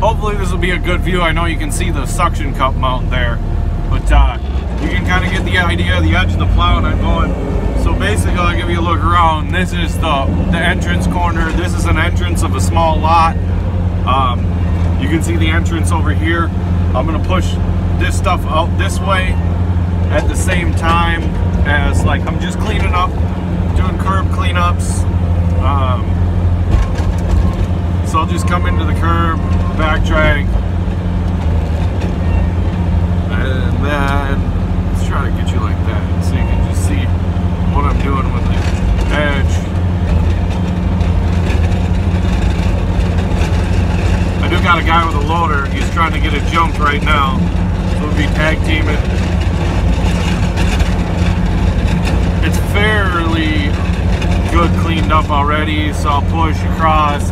hopefully this will be a good view. I know you can see the suction cup mount there, but uh, you can kind of get the idea of the edge of the plow and I'm going. So basically, I'll give you a look around. This is the, the entrance corner. This is an entrance of a small lot. Um, you can see the entrance over here. I'm gonna push this stuff out this way at the same time as like I'm just cleaning up, doing curb cleanups. Um, so I'll just come into the curb, back drag, and then let's try to get you like that so you can just see what I'm doing with the edge. I do got a guy with a loader. He's trying to get it jumped right now. So we'll be tag teaming. It's fairly good cleaned up already, so I'll push across,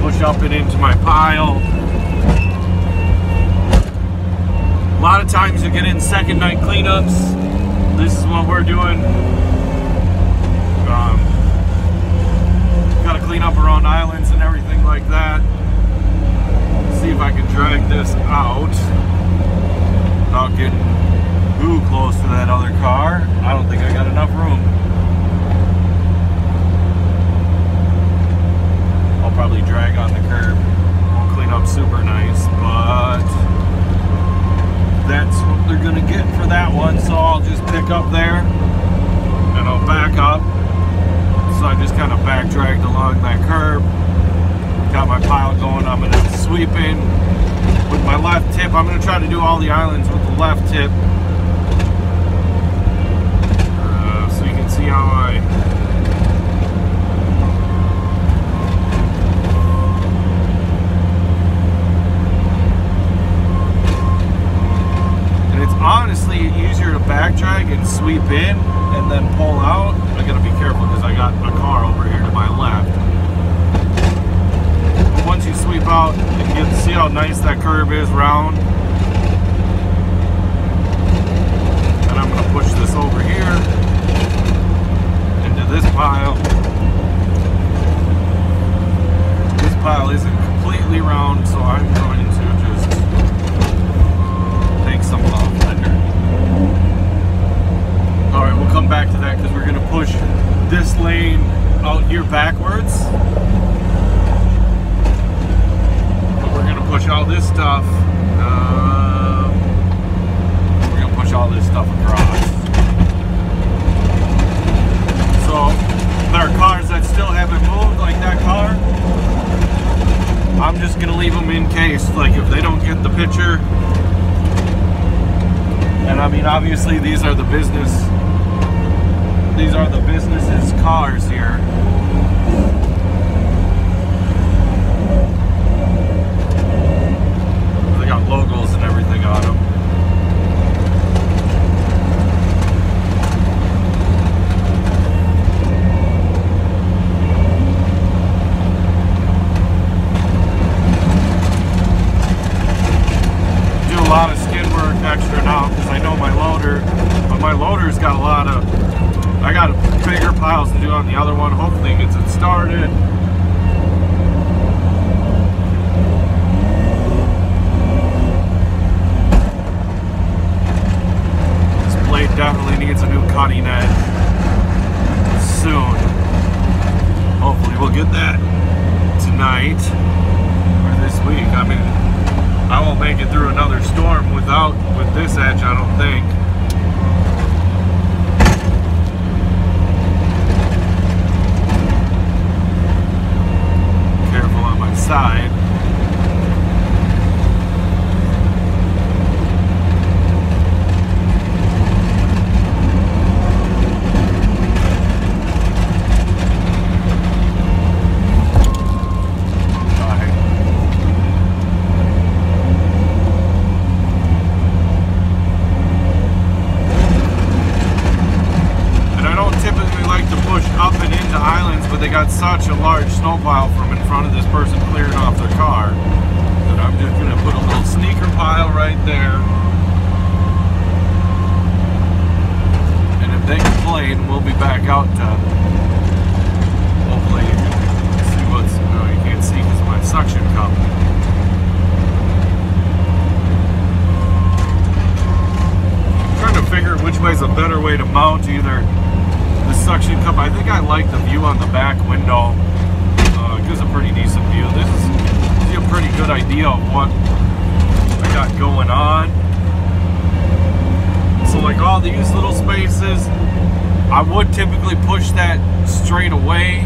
push up and into my pile. A lot of times you get in second night cleanups. This is what we're doing. Um, Got to clean up around islands and everything like that. See if I can drag this out without getting too close to that other car. I don't think I got enough room. I'll probably drag on the curb. Won't clean up super nice, but that's what they're gonna get for that one. So I'll just pick up there and I'll back up. So I just kind of back dragged along that curb. Got my pile going. I'm gonna sweep in with my left tip. I'm gonna try to do all the islands with the left tip. Uh, so you can see how I And it's honestly easier to back drag and sweep in and then pull out. I gotta be careful because I got a car over here to my left. But once you sweep out, you can get to see how nice that curve is round. And I'm gonna push this over here into this pile. This pile isn't completely round, so I'm going to just take some off under. All right, we'll come back to that because we're gonna push this lane out here backwards. But we're gonna push all this stuff. Um, we're gonna push all this stuff across. So there are cars that still haven't moved, like that car. I'm just gonna leave them in case, like if they don't get the picture. And I mean, obviously, these are the business. These are the businesses' cars here. They got logos and everything on them. do a lot of skid work extra now because I know my loader, but my loader's got a lot of, I got bigger piles to do on the other one. Hopefully it gets it started. This blade definitely needs a new cutting edge soon. Hopefully we'll get that tonight or this week. I mean, I won't make it through another storm without with this edge, I don't think. Careful on my side. Alright. And I don't typically like to push up and into islands, but they got such a large snow pile from in front of this person clearing off their car that I'm just gonna put a little sneaker pile right there. And if they complain, we'll be back out to hopefully you can see what's no you can't see because of my suction cup. Mount either the suction cup. I think I like the view on the back window. Uh, it gives a pretty decent view. This is a pretty good idea of what I got going on. So like all these little spaces, I would typically push that straight away,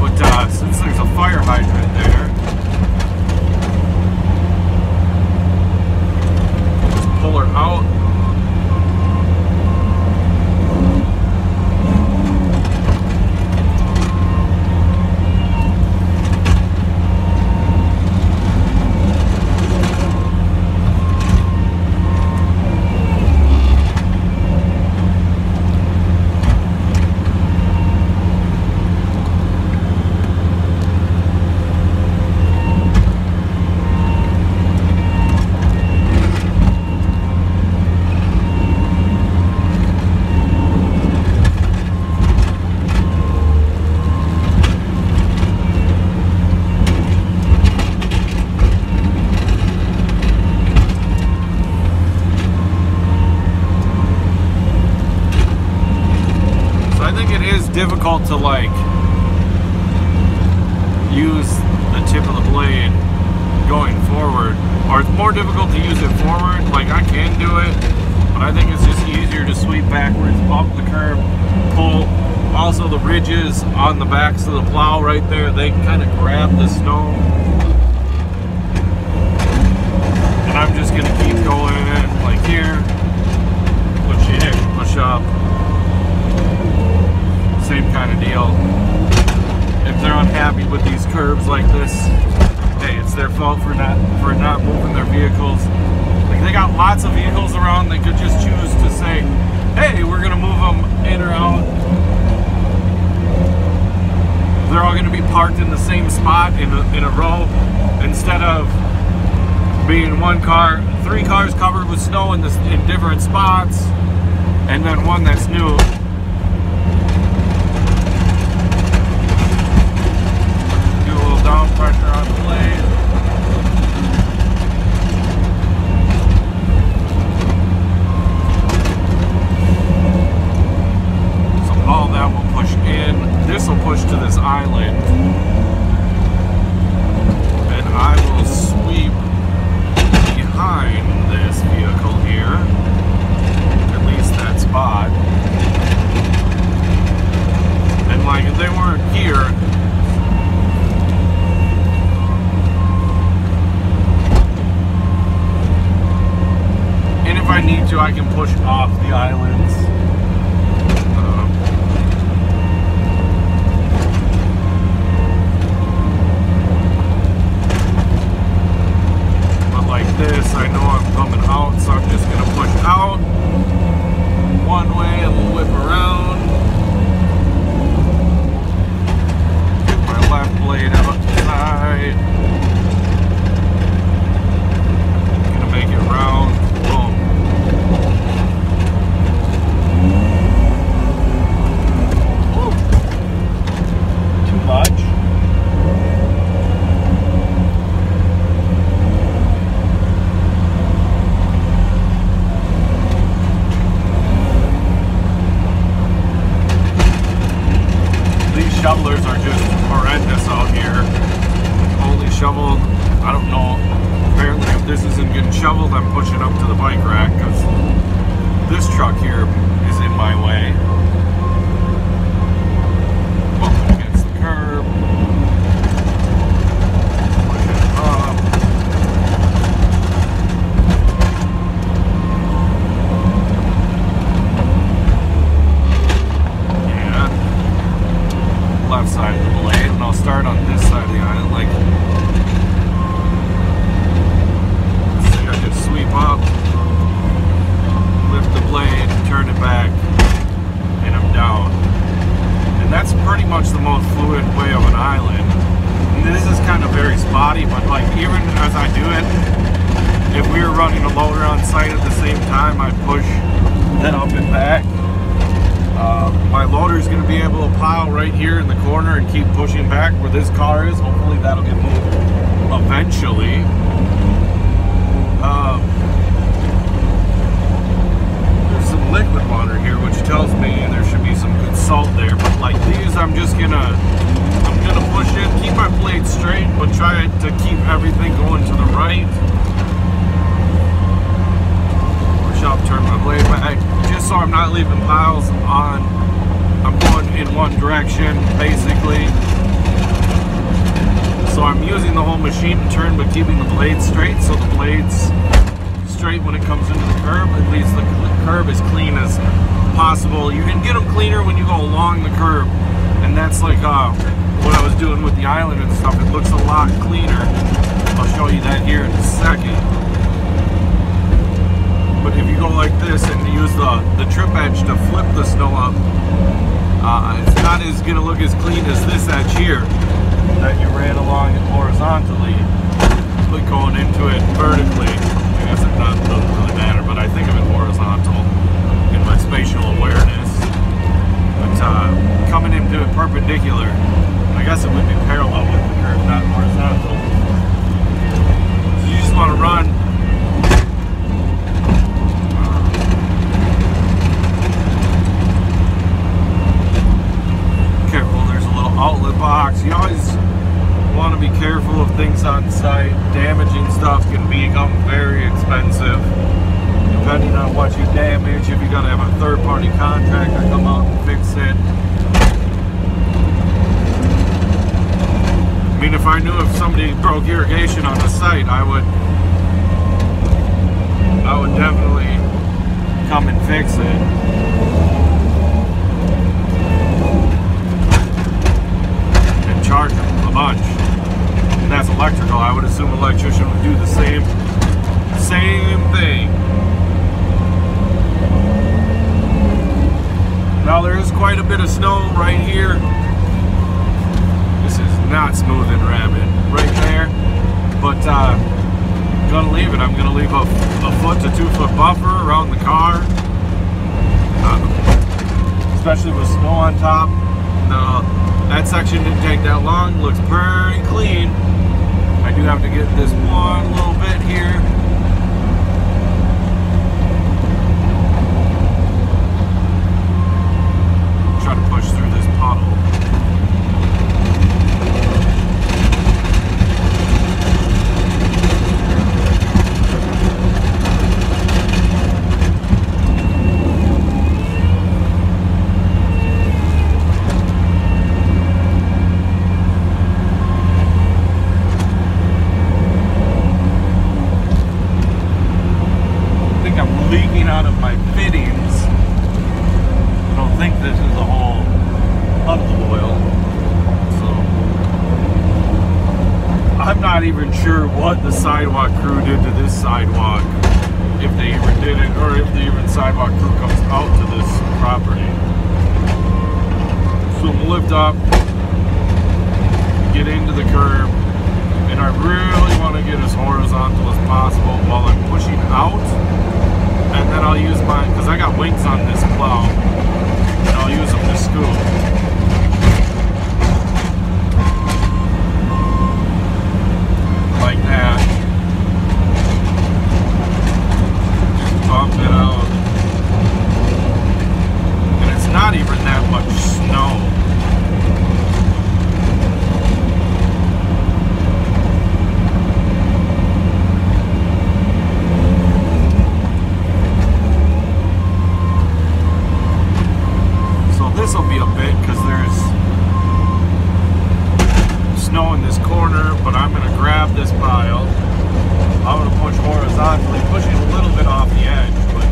but uh, since there's a fire hydrant there, pull her out. So I think it is difficult to like use the tip of the blade going forward, or it's more difficult to use it forward. Like I can do it, but I think it's just easier to sweep backwards, bump the curb, pull. Also, the ridges on the backs of the plow right there, they kind of grab the snow. And I'm just gonna keep going in like here, push in, push up same kind of deal. If they're unhappy with these curbs like this, hey, it's their fault for not for not moving their vehicles. Like they got lots of vehicles around, they could just choose to say, "Hey, we're gonna move them in or out." They're all gonna be parked in the same spot in a, in a row instead of being one car, three cars covered with snow in this in different spots, and then one that's new. do a little down pressure on the blade. So all that will push in. This will push to this island. And I will sweep behind this vehicle here. At least that spot. And like if they weren't here, And if I need to, I can push off the islands. Um, but like this, I know I'm coming out, so I'm just gonna push out one way and we'll whip around. Get my left blade outside. Gonna make it round. Boom. Too much. These shovelers are just horrendous out here. Only shoveled, I don't know. Apparently, if this isn't getting shoveled, I'm pushing up to the bike rack because this truck here is in my way. Bumping against the curb. Pushing up. Yeah left side of the and I'll start on this side of the island. Like, see, I just sweep up, lift the blade, turn it back, and I'm down. And that's pretty much the most fluid way of an island. And this is kind of very spotty, but like even as I do it, if we were running a loader on site at the same time, I push that up and back. Uh, my loader is going to be able to plow right here in the corner and keep pushing back where this car is. Oh Hopefully that'll get moved eventually. Um, there's some liquid water here, which tells I'm using the whole machine to turn, but keeping the blades straight, so the blades straight when it comes into the curb. At least the curb as clean as possible. You can get them cleaner when you go along the curb, and that's like uh, what I was doing with the island and stuff. It looks a lot cleaner. I'll show you that here in a second. But if you go like this and use the, the trip edge to flip the snow up, uh, it's not as gonna look as clean as this edge here that you ran along it horizontally, but going into it vertically. I guess it doesn't really matter, but I think of it horizontal in my spatial awareness. But uh, coming into it perpendicular, I guess it would be parallel with the curve, not horizontal. So you just want to run careful. There's a little outlet box. You always want to be careful of things on site. Damaging stuff can become very expensive. Depending on what you damage, if you got to have a third party contractor come out and fix it. I mean, if I knew if somebody broke irrigation on the site, I would, I would definitely come and fix it. and charge them a bunch. That's electrical. I would assume an electrician would do the same same thing. Now there is quite a bit of snow right here. This is not smooth and rapid right there. But uh I'm gonna leave it. I'm gonna leave a, a foot to two foot buffer around the car. Uh, especially with snow on top. No, that section didn't take that long. Looks pretty clean. I do have to get this one little bit here. Try to push through this puddle. I think I'm leaking out of my fittings. I don't think this is a whole puddle oil. So I'm not even sure what the sidewalk crew did to this sidewalk. If it, or if the even sidewalk crew comes out to this property. So I'm lift up, get into the curb, and I really want to get as horizontal as possible while I'm pushing out. And then I'll use my because I got wings on this plow and I'll use them to scoop. Like that just bump it out and it's not even that much snow So this will be a bit because there's snow in this corner, but I'm going to grab this pile. I'm going to push horizontally, pushing a little bit off the edge, but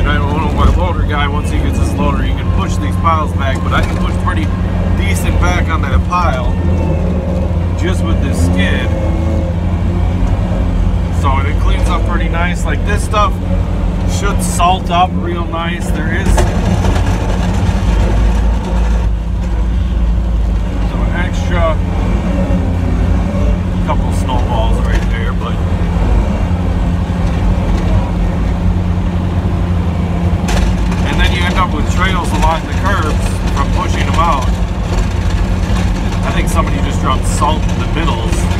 and I don't know my loader guy, once he gets his loader, he can push these piles back, but I can push pretty decent back on that pile just with this skid. So it cleans up pretty nice. Like this stuff should salt up real nice. There is some extra couple snowballs right there, but and then you end up with trails along the curbs from pushing them out. I think somebody just dropped salt in the middles.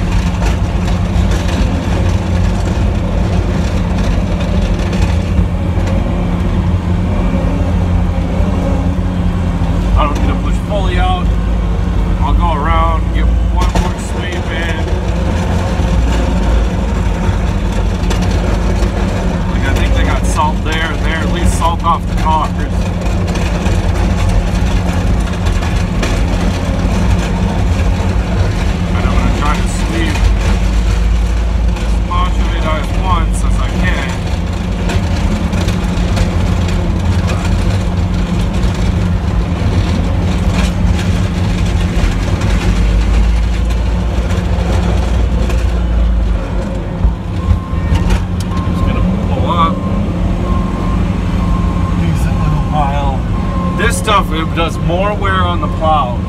It does more wear on the plows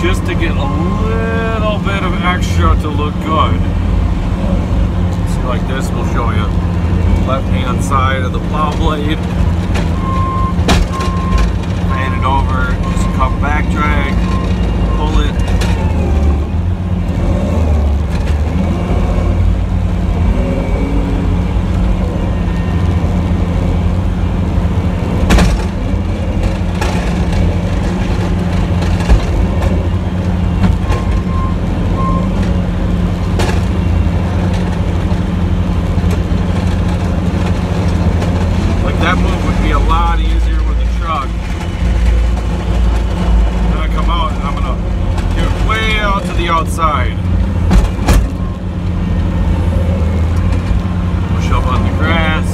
just to get a little bit of extra to look good. See, like this, we'll show you. Left hand side of the plow blade. Fan it over, just come back drag, pull it, Like that move would be a lot easier with a truck. Then I come out and I'm gonna get way out to the outside. Push up on the grass.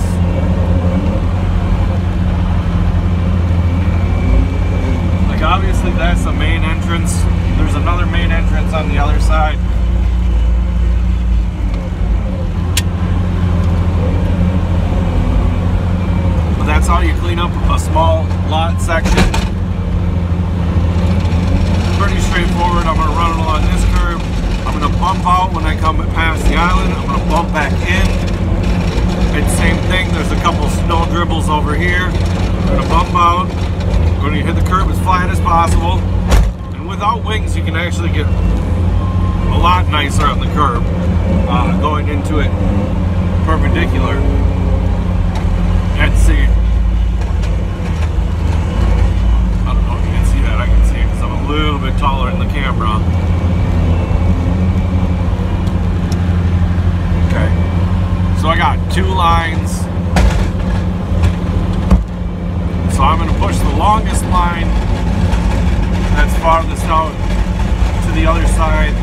Like obviously that's the main entrance. There's another main entrance on the other side. But that's how you clean up a small lot section. Pretty straightforward. I'm gonna run it along this curve. I'm gonna bump out when I come past the island. I'm gonna bump back in. It's same thing. There's a couple snow dribbles over here. I'm gonna bump out. I'm gonna hit the curb as flat as possible. And without wings, you can actually get a lot nicer on the curb uh, going into it perpendicular. Let's see. I don't know if you can see that. I can see it because I'm a little bit taller in the camera. Okay. So I got two lines. So I'm going to push the longest line that's farthest out to the other side.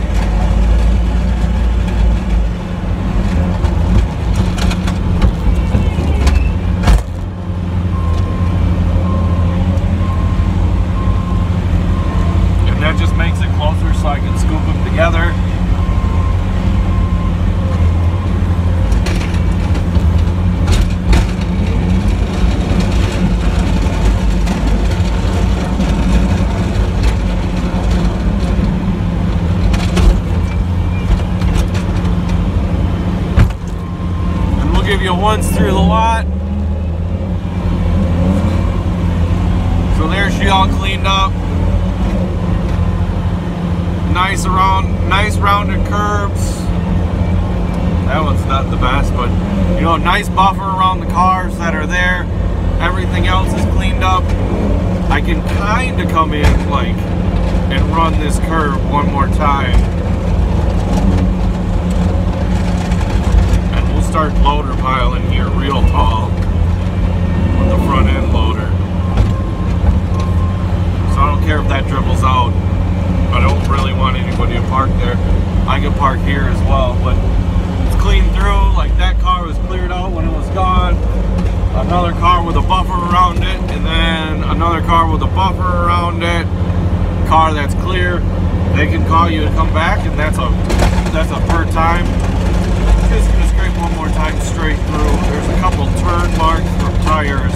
And that just makes it closer so I can scoop them together. And we'll give you a once through the lot. So there she all cleaned up nice around, nice rounded curves. That one's not the best, but you know, nice buffer around the cars that are there. Everything else is cleaned up. I can kind of come in like and run this curve one more time. And we'll start loader piling here real tall with the front end loader. So I don't care if that dribbles out. I don't really want anybody to park there. I can park here as well, but it's clean through. Like that car was cleared out when it was gone. Another car with a buffer around it, and then another car with a buffer around it. Car that's clear. They can call you to come back, and that's a that's a per time. Just gonna scrape one more time straight through. There's a couple turn marks from tires.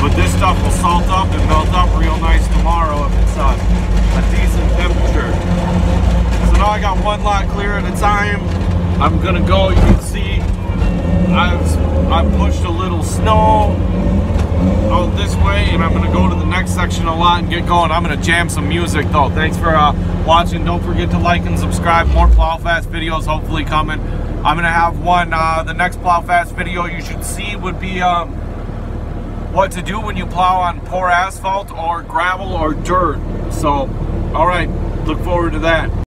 But this stuff will salt up and melt up real nice tomorrow if it's uh, a decent temperature. So now I got one lot clear at a time. I'm gonna go, you can see I've I've pushed a little snow out this way and I'm gonna go to the next section a lot and get going. I'm gonna jam some music though. Thanks for uh, watching. Don't forget to like and subscribe. More Plow Fast videos hopefully coming. I'm gonna have one, uh, the next Plow Fast video you should see would be um, what to do when you plow on poor asphalt or gravel or dirt. So, all right, look forward to that.